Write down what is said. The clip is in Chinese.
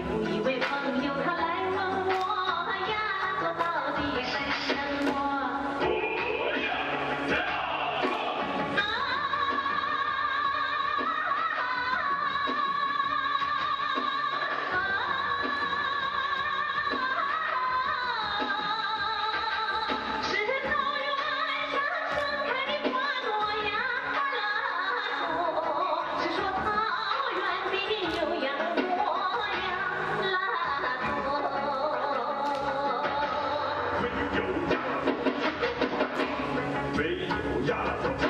Hallelujah. 有请你。